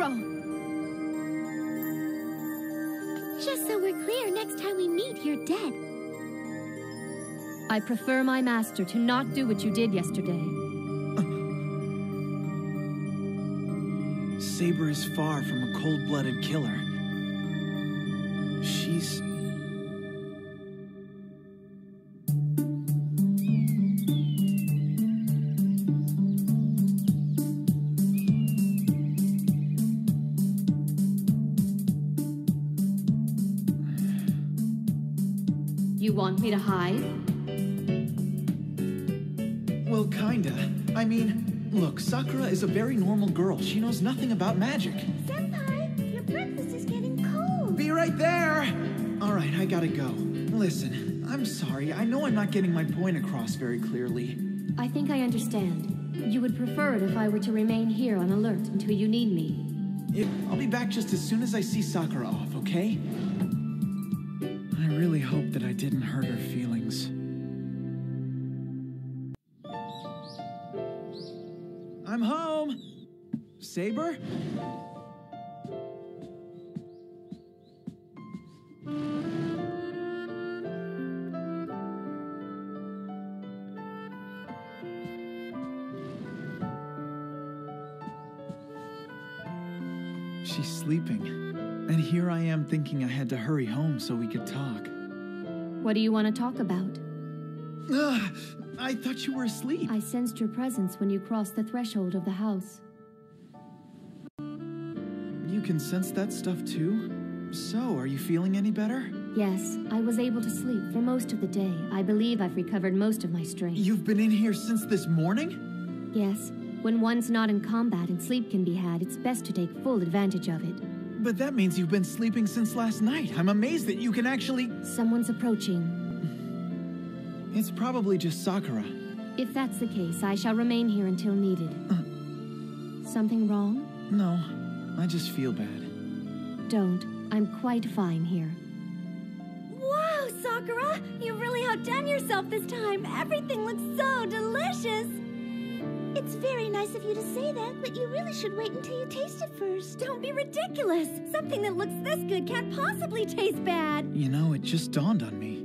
Shiro! Just so we're clear, next time we meet, you're dead. I prefer my master to not do what you did yesterday. Saber is far from a cold-blooded killer. You want me to hide? Well, kinda. I mean, look, Sakura is a very normal girl. She knows nothing about magic. Senpai, your breakfast is getting cold. Be right there! Alright, I gotta go. Listen, I'm sorry. I know I'm not getting my point across very clearly. I think I understand. You would prefer it if I were to remain here on alert until you need me. If, I'll be back just as soon as I see Sakura off, okay? I really hope that I didn't hurt her feelings. I'm home! Saber? She's sleeping. And here I am thinking I had to hurry home so we could talk. What do you want to talk about? Ugh, I thought you were asleep. I sensed your presence when you crossed the threshold of the house. You can sense that stuff too? So, are you feeling any better? Yes, I was able to sleep for most of the day. I believe I've recovered most of my strength. You've been in here since this morning? Yes, when one's not in combat and sleep can be had, it's best to take full advantage of it. But that means you've been sleeping since last night. I'm amazed that you can actually. Someone's approaching. It's probably just Sakura. If that's the case, I shall remain here until needed. Uh. Something wrong? No, I just feel bad. Don't. I'm quite fine here. Wow, Sakura! You've really outdone yourself this time. Everything looks so delicious. It's very nice of you to say that, but you really should wait until you taste it first. Don't be ridiculous. Something that looks this good can't possibly taste bad. You know, it just dawned on me.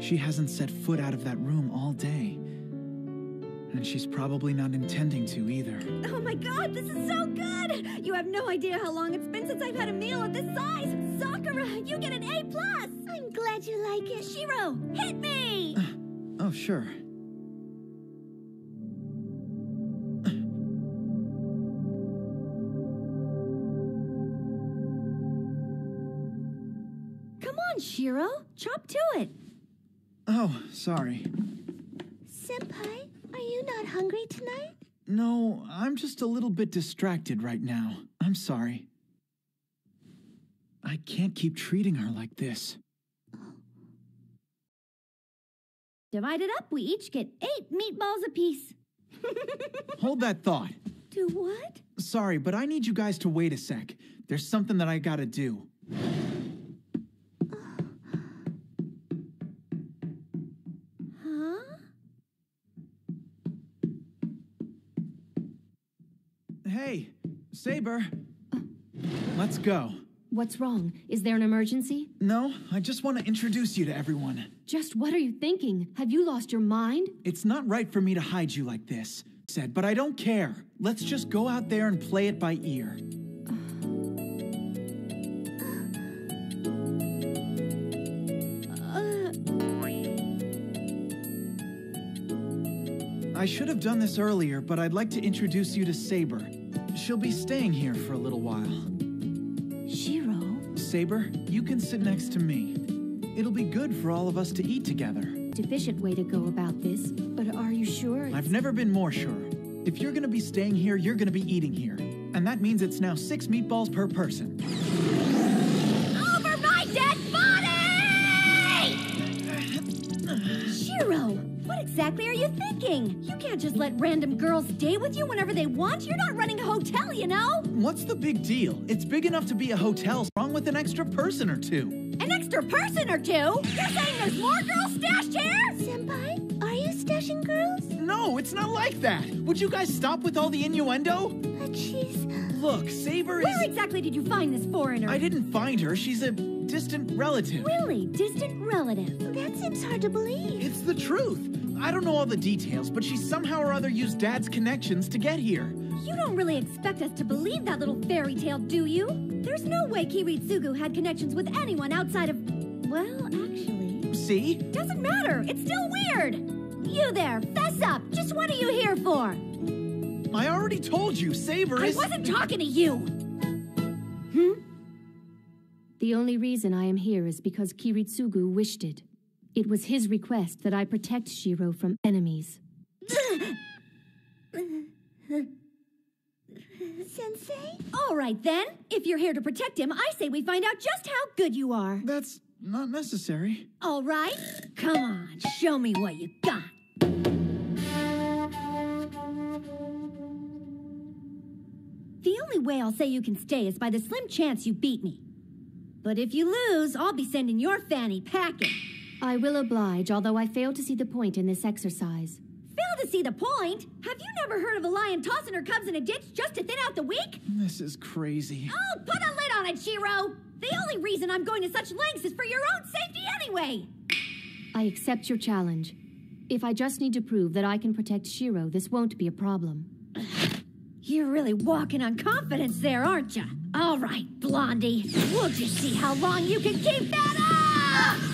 She hasn't set foot out of that room all day. And she's probably not intending to either. Oh my god, this is so good! You have no idea how long it's been since I've had a meal of this size. Sakura, you get an A plus. I'm glad you like it. Shiro, hit me! Uh, oh, sure. Come on, Shiro, chop to it. Oh, sorry. Senpai, are you not hungry tonight? No, I'm just a little bit distracted right now. I'm sorry. I can't keep treating her like this. Divide it up, we each get eight meatballs apiece. Hold that thought. Do what? Sorry, but I need you guys to wait a sec. There's something that I gotta do. Hey, Saber. Let's go. What's wrong? Is there an emergency? No, I just want to introduce you to everyone. Just what are you thinking? Have you lost your mind? It's not right for me to hide you like this, said, but I don't care. Let's just go out there and play it by ear. I should have done this earlier, but I'd like to introduce you to Saber. She'll be staying here for a little while. Shiro? Saber, you can sit next to me. It'll be good for all of us to eat together. Deficient way to go about this, but are you sure? I've never been more sure. If you're gonna be staying here, you're gonna be eating here. And that means it's now six meatballs per person. Exactly are you thinking? You can't just let random girls stay with you whenever they want. You're not running a hotel, you know? What's the big deal? It's big enough to be a hotel, wrong with an extra person or two. An extra person or two? You're saying there's more girls stashed here? Senpai, are you stashing girls? No, it's not like that. Would you guys stop with all the innuendo? But she's. Look, Saber is. Where exactly did you find this foreigner? I didn't find her. She's a distant relative. Really? Distant relative? That seems hard to believe. It's the truth. I don't know all the details, but she somehow or other used Dad's connections to get here. You don't really expect us to believe that little fairy tale, do you? There's no way Kiritsugu had connections with anyone outside of. Well, actually. See? Doesn't matter. It's still weird. You there, fess up. Just what are you here for? I already told you, Saber I wasn't talking to you. Hmm? The only reason I am here is because Kiritsugu wished it. It was his request that I protect Shiro from enemies. Sensei? All right then. If you're here to protect him, I say we find out just how good you are. That's not necessary. All right? Come on, show me what you got. The only way I'll say you can stay is by the slim chance you beat me. But if you lose, I'll be sending your fanny packing. I will oblige, although I fail to see the point in this exercise. Fail to see the point? Have you never heard of a lion tossing her cubs in a ditch just to thin out the weak? This is crazy. Oh, put a lid on it, Shiro! The only reason I'm going to such lengths is for your own safety anyway! I accept your challenge. If I just need to prove that I can protect Shiro, this won't be a problem. You're really walking on confidence there, aren't you? All right, Blondie. We'll just see how long you can keep that up!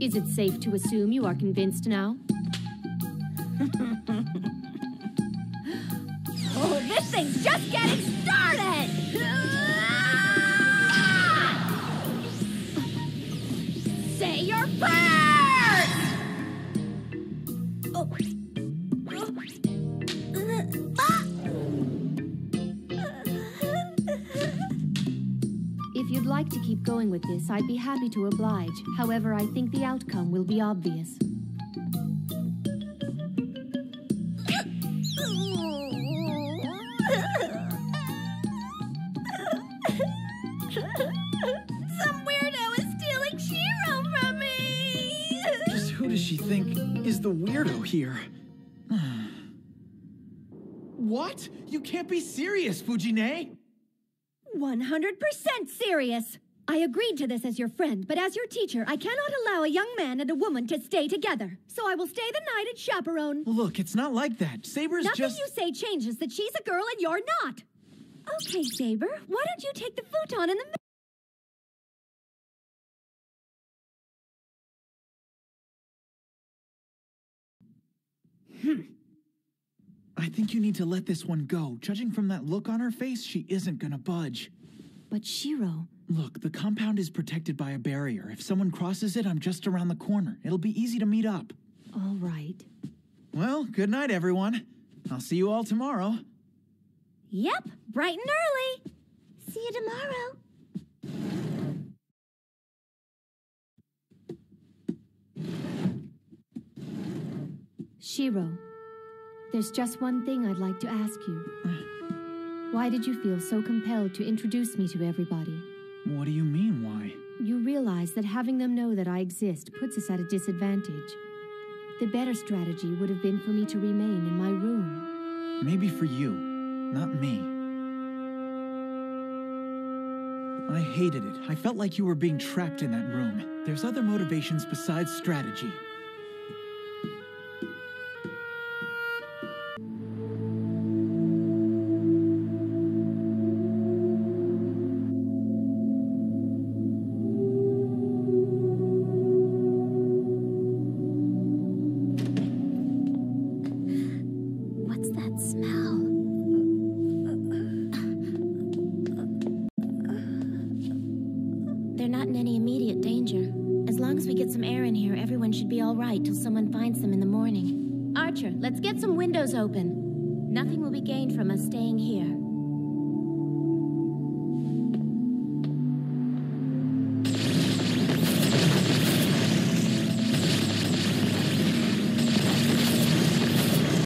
Is it safe to assume you are convinced now? Oh, this thing's just getting started! Say your prayers! Like to keep going with this, I'd be happy to oblige. However, I think the outcome will be obvious. Some weirdo is stealing Shiro from me! Just who does she think is the weirdo here? what? You can't be serious, Fuji-nee! 100% serious. I agreed to this as your friend, but as your teacher, I cannot allow a young man and a woman to stay together. So I will stay the night at Chaperone. Look, it's not like that. Saber's Nothing just. you say changes that she's a girl and you're not. Okay, Saber, why don't you take the futon in the hmm. I think you need to let this one go. Judging from that look on her face, she isn't gonna budge. But Shiro, Look, the compound is protected by a barrier. If someone crosses it, I'm just around the corner. It'll be easy to meet up. all right. Well, good night, everyone. I'll see you all tomorrow. Yep, bright and early. See you tomorrow. Shiro, there's just one thing I'd like to ask you. Why did you feel so compelled to introduce me to everybody? What do you mean, why? You realize that having them know that I exist puts us at a disadvantage. The better strategy would have been for me to remain in my room. Maybe for you, not me. I hated it. I felt like you were being trapped in that room. There's other motivations besides strategy. Right till someone finds them in the morning. Archer, let's get some windows open. Nothing will be gained from us staying here.